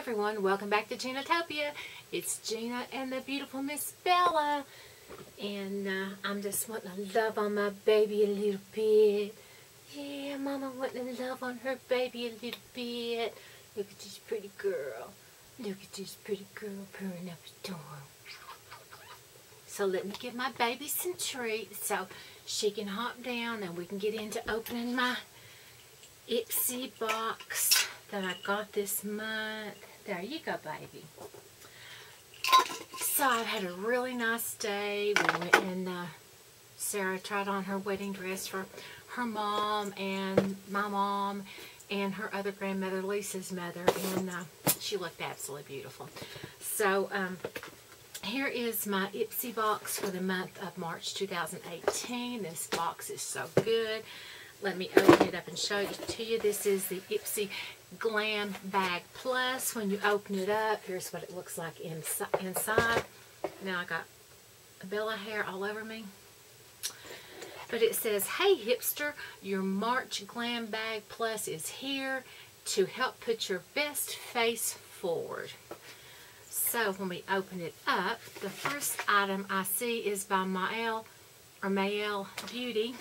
everyone, welcome back to Ginatopia. It's Gina and the beautiful Miss Bella. And uh, I'm just wanting to love on my baby a little bit. Yeah, Mama wanting to love on her baby a little bit. Look at this pretty girl. Look at this pretty girl purring up a storm. So let me give my baby some treats so she can hop down and we can get into opening my Ipsy box that I got this month. There you go, baby. So I've had a really nice day. We went and uh, Sarah tried on her wedding dress for her mom and my mom and her other grandmother, Lisa's mother, and uh, she looked absolutely beautiful. So um, here is my Ipsy box for the month of March 2018. This box is so good. Let me open it up and show it to you. This is the Ipsy Glam Bag Plus. When you open it up, here's what it looks like inside. Now I got Bella hair all over me. But it says, hey Ipster, your March Glam Bag Plus is here to help put your best face forward. So when we open it up, the first item I see is by Mael or Mael Beauty.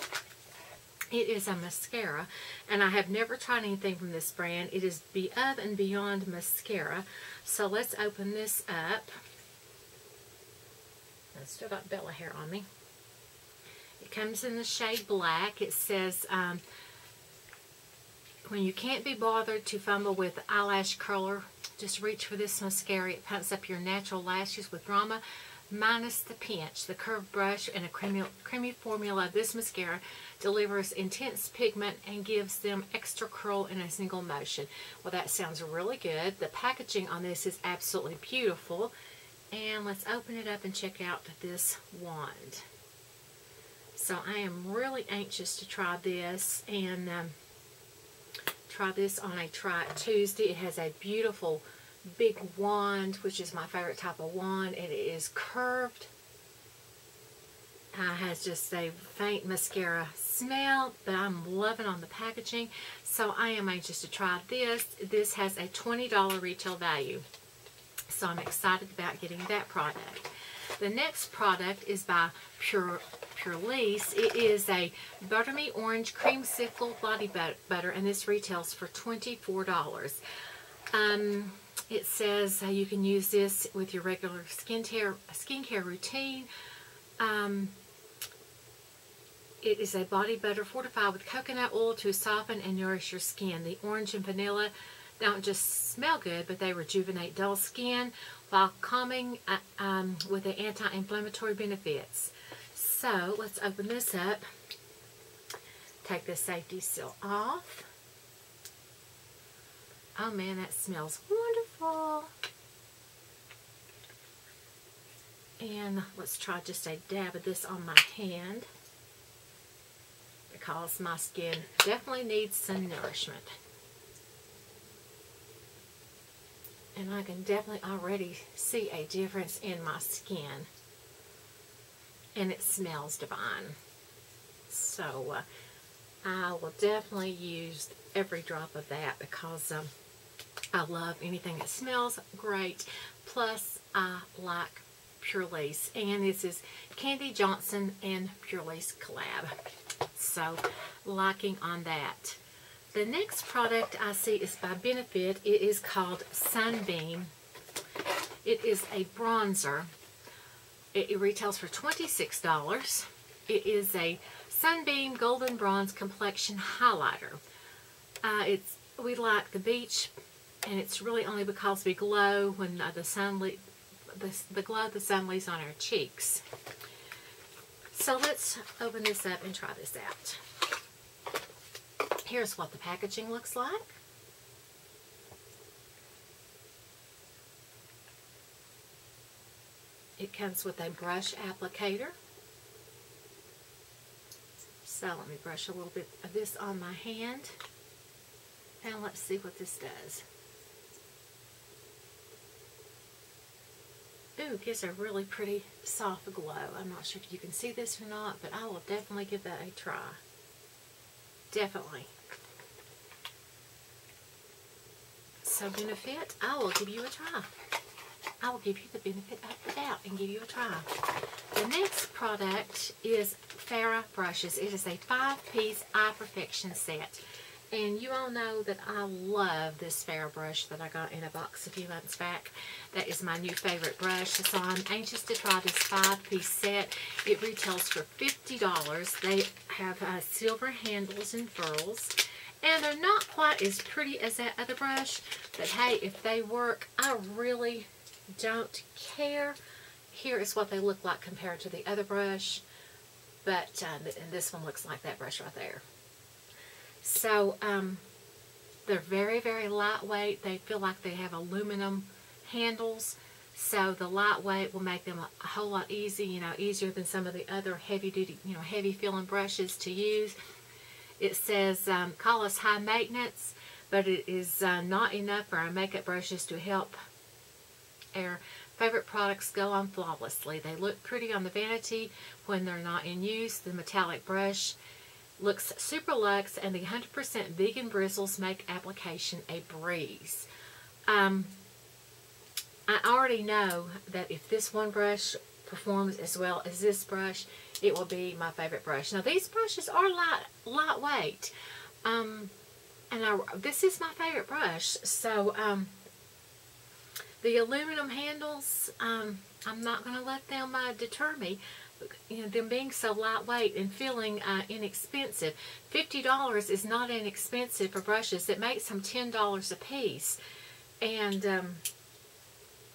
It is a mascara, and I have never tried anything from this brand. It is Above and Beyond Mascara. So let's open this up. I still got Bella hair on me. It comes in the shade black. It says, um, when you can't be bothered to fumble with eyelash curler, just reach for this mascara. It pumps up your natural lashes with drama minus the pinch. The curved brush and a creamy, creamy formula this mascara delivers intense pigment and gives them extra curl in a single motion. Well, that sounds really good. The packaging on this is absolutely beautiful. And let's open it up and check out this wand. So I am really anxious to try this and um, try this on a Try Tuesday. It has a beautiful big wand, which is my favorite type of wand, and it is curved. Uh, has just a faint mascara smell, but I'm loving on the packaging. So I am anxious to try this. This has a $20 retail value. So I'm excited about getting that product. The next product is by Pure Purlisse. It is a Butter Me Orange Creamsicle Body Butter, and this retails for $24. Um, it says uh, you can use this with your regular skincare, skincare routine. Um, it is a body butter fortified with coconut oil to soften and nourish your skin. The orange and vanilla don't just smell good, but they rejuvenate dull skin while calming uh, um, with the anti-inflammatory benefits. So let's open this up. Take the safety seal off. Oh man, that smells And let's try just a dab of this on my hand because my skin definitely needs some nourishment. And I can definitely already see a difference in my skin. And it smells divine. So uh, I will definitely use every drop of that because um, I love anything that smells great. Plus, I like Purlisse. And this is Kandee Johnson and Purlisse collab. So, liking on that. The next product I see is by Benefit. It is called Sunbeam. It is a bronzer. It, it retails for $26. It is a Sunbeam Golden Bronze Complexion Highlighter. Uh, it's We like the beach and it's really only because we glow when uh, the sun the, the glow the sun leaves on our cheeks. So let's open this up and try this out. Here's what the packaging looks like. It comes with a brush applicator. So let me brush a little bit of this on my hand. And let's see what this does. Ooh, gives a really pretty soft glow. I'm not sure if you can see this or not, but I will definitely give that a try. Definitely. so benefit, I will give you a try. I will give you the benefit of the doubt and give you a try. The next product is Farrah Brushes. It is a five-piece Eye Perfection set. And you all know that I love this Farrah brush that I got in a box a few months back. That is my new favorite brush. So I'm anxious to try this five-piece set. It retails for $50. They have uh, silver handles and furls. And they're not quite as pretty as that other brush. But hey, if they work, I really don't care. Here is what they look like compared to the other brush. But uh, this one looks like that brush right there. So um, they're very, very lightweight. They feel like they have aluminum handles. So the lightweight will make them a whole lot easy, you know, easier than some of the other heavy duty, you know, heavy feeling brushes to use. It says, um, call us high maintenance, but it is uh, not enough for our makeup brushes to help our favorite products go on flawlessly. They look pretty on the vanity when they're not in use. The metallic brush looks super luxe and the 100% vegan bristles make application a breeze. Um, I already know that if this one brush performs as well as this brush, it will be my favorite brush. Now these brushes are light, lightweight. Um, and I, this is my favorite brush. So, um, the aluminum handles, um, I'm not going to let them uh, deter me. You know, them being so lightweight and feeling uh, inexpensive. $50 is not inexpensive for brushes. It makes them $10 a piece. And um,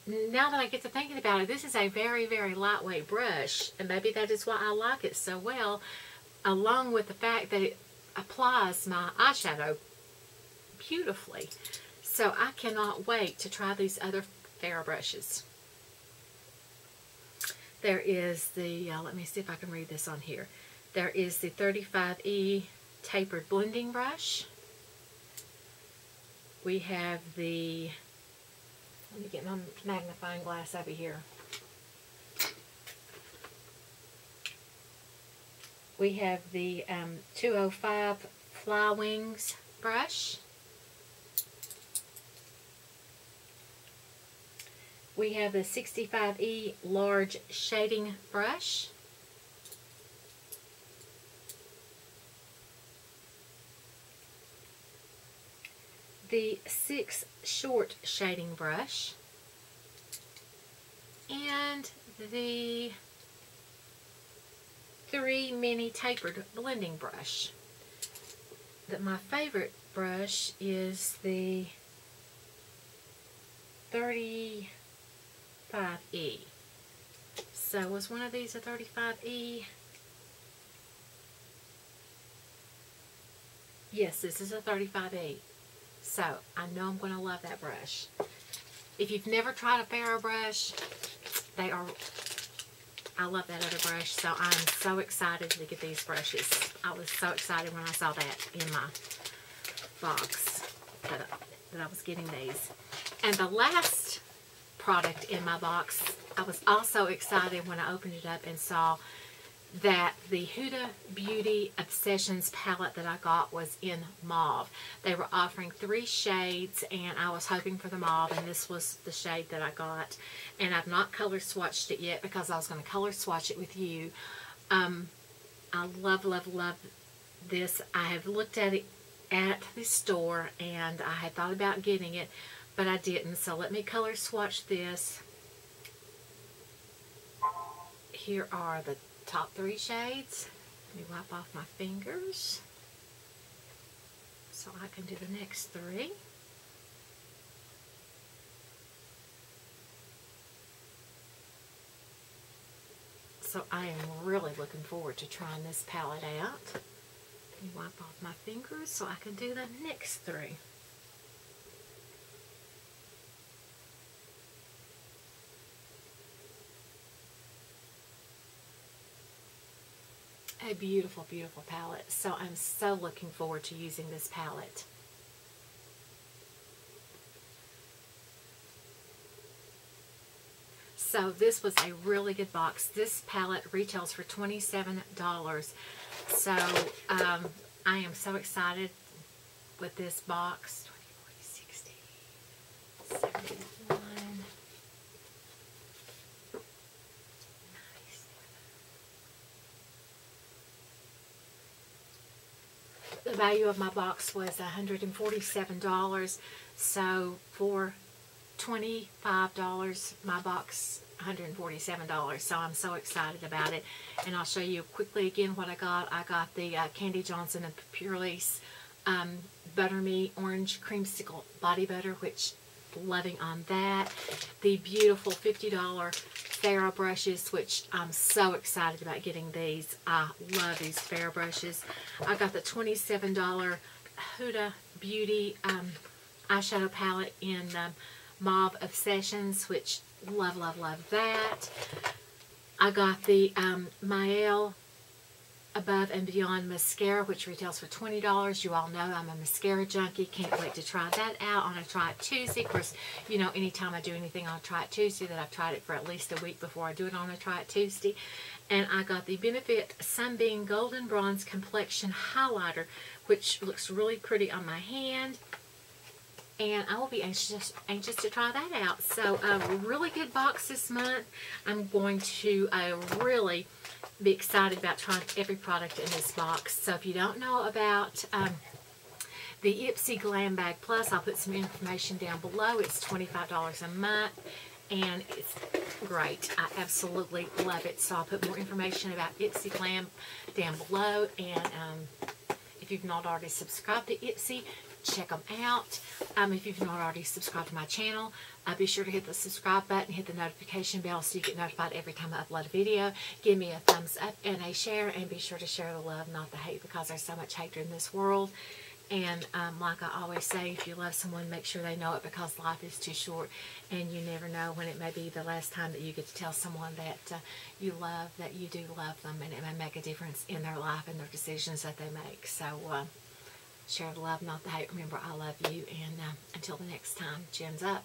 now that I get to thinking about it, this is a very, very lightweight brush. And maybe that is why I like it so well, along with the fact that it applies my eyeshadow beautifully. So I cannot wait to try these other Farrah brushes. There is the, uh, let me see if I can read this on here. There is the 35E tapered blending brush. We have the, let me get my magnifying glass over here. We have the um, 205 Fly Wings brush. We have the 65E large shading brush. The 6 short shading brush. And the 3 mini tapered blending brush. That my favorite brush is the 30 35E. So was one of these a 35E? Yes, this is a 35E. So I know I'm going to love that brush. If you've never tried a Farrah brush, they are, I love that other brush. So I'm so excited to get these brushes. I was so excited when I saw that in my box that, that I was getting these. And the last product in my box. I was also excited when I opened it up and saw that the Huda Beauty Obsessions palette that I got was in mauve. They were offering three shades and I was hoping for the mauve and this was the shade that I got. And I've not color swatched it yet because I was going to color swatch it with you. Um, I love, love, love this. I have looked at it at the store and I had thought about getting it but I didn't. So let me color swatch this. Here are the top three shades. Let me wipe off my fingers so I can do the next three. So I am really looking forward to trying this palette out. Let me wipe off my fingers so I can do the next three. beautiful, beautiful palette. So I'm so looking forward to using this palette. So this was a really good box. This palette retails for $27. So um, I am so excited with this box. 20, 40, 60, 70. The value of my box was $147. So for $25, my box $147. So I'm so excited about it. And I'll show you quickly again what I got. I got the uh, Kandee Johnson and Purlisse um, Butter Me Orange Creamsicle Body Butter, which loving on that. The beautiful $50 Farrow brushes, which I'm so excited about getting these. I love these Farrow brushes. I got the $27 Huda Beauty um, eyeshadow palette in um, Mauve Obsessions, which love, love, love that. I got the um, Mael Above and Beyond Mascara, which retails for $20. You all know I'm a mascara junkie. Can't wait to try that out on a Try It Tuesday. Of course, you know, anytime I do anything on Try It Tuesday, that I've tried it for at least a week before I do it on a Try It Tuesday. And I got the Benefit Sunbeam Golden Bronze Complexion Highlighter, which looks really pretty on my hand and I will be anxious anxious to try that out. So a uh, really good box this month. I'm going to uh, really be excited about trying every product in this box. So if you don't know about um, the Ipsy Glam Bag Plus, I'll put some information down below. It's $25 a month and it's great. I absolutely love it. So I'll put more information about Ipsy Glam down below and um, if you've not already subscribed to Ipsy, check them out. Um, if you've not already subscribed to my channel, uh, be sure to hit the subscribe button, hit the notification bell so you get notified every time I upload a video. Give me a thumbs up and a share, and be sure to share the love, not the hate, because there's so much hatred in this world. And um, like I always say, if you love someone, make sure they know it because life is too short and you never know when it may be the last time that you get to tell someone that uh, you love, that you do love them, and it may make a difference in their life and their decisions that they make. So, uh, Share the love, not the hate. Remember, I love you. And uh, until the next time, chin's up.